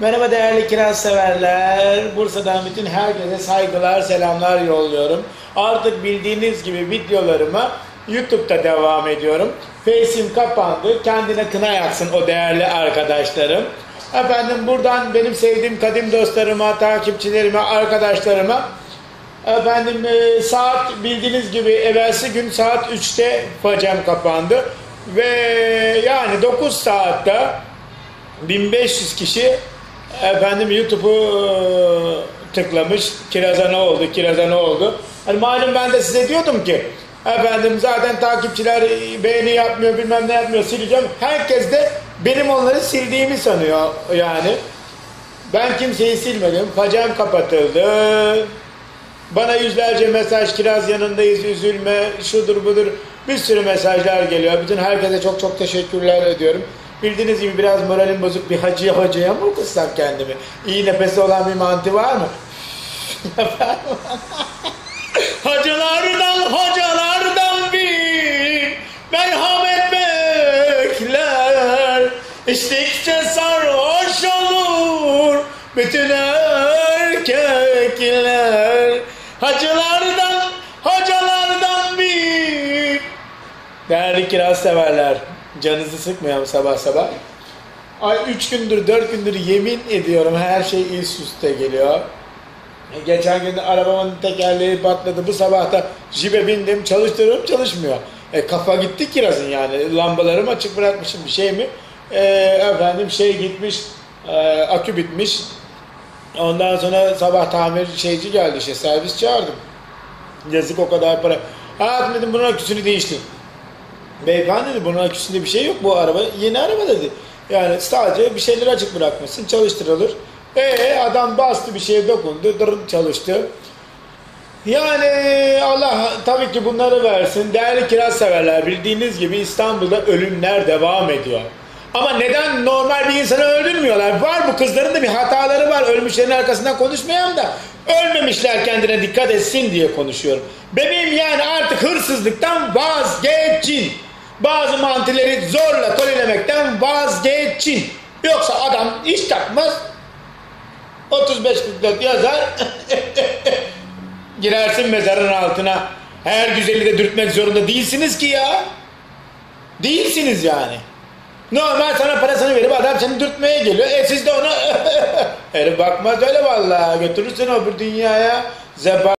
Merhaba değerli kiraz severler. Bursa'dan bütün herkese saygılar, selamlar yolluyorum. Artık bildiğiniz gibi videolarıma YouTube'da devam ediyorum. Face'im kapandı. Kendine kına yaksın o değerli arkadaşlarım. Efendim buradan benim sevdiğim kadim dostlarıma, takipçilerime, arkadaşlarıma Efendim e, saat bildiğiniz gibi evvelsi gün saat 3'te facem kapandı. Ve yani 9 saatte 1500 kişi efendim YouTube'u e, tıklamış. Kiraza ne oldu, kiraza ne oldu. Hani malum ben de size diyordum ki efendim zaten takipçiler beğeni yapmıyor bilmem ne yapmıyor sileceğim. Herkes de benim onları sildiğimi sanıyor yani. Ben kimseyi silmedim. Facem kapatıldı. Bana yüzlerce mesaj kiraz yanındayız üzülme şudur budur bir sürü mesajlar geliyor. Bütün herkese çok çok teşekkürler ediyorum. Bildiğiniz gibi biraz moralim bozuk bir hacı hocaya mı okusam kendimi? İyi nefesi olan bir mantı var mı? Hacılardan hocalardan bir merhamet bekler. İçtikçe sarhoş olur bütün erkekler. Hacılardan hocalardan bir Değerli kiraz severler, canınızı sıkmayalım sabah sabah. Ay üç gündür, dört gündür yemin ediyorum her şey üst üste geliyor. E, Geçen gün arabamın tekerleği patladı. Bu sabah da jipe bindim, çalıştırıyorum, çalışmıyor. E, kafa gitti kirazın yani. Lambalarımı açık bırakmışım bir şey mi? E, efendim şey gitmiş, e, akü bitmiş. Ondan sonra sabah tamir şeyci geldi işte servis çağırdım. Yazık o kadar para. Hayatım dedim bunun aküsünü değiştir. Beyefendi dedi bunun aküsünde bir şey yok bu araba yeni araba dedi. Yani sadece bir şeyleri açık bırakmışsın çalıştırılır. E adam bastı bir şeye dokundu dırın çalıştı. Yani Allah tabii ki bunları versin. Değerli kiraz severler bildiğiniz gibi İstanbul'da ölümler devam ediyor. Ama neden normal bir insanı öldürmüyorlar? Var bu kızların da bir hataları var. Ölmüşlerin arkasından konuşmayalım da ölmemişler kendine dikkat etsin diye konuşuyorum. Bebeğim yani artık hırsızlıktan vazgeçin. Bazı mantileri zorla kolilemekten vazgeçin. Yoksa adam iş takmaz. 35-44 yazar. Girersin mezarın altına. Her güzeli de dürtmek zorunda değilsiniz ki ya. Değilsiniz yani. Normal sana parasını verip adam seni dürtmeye geliyor. E siz de ona herif bakmaz öyle vallahi götürürsün öbür dünyaya. Zeba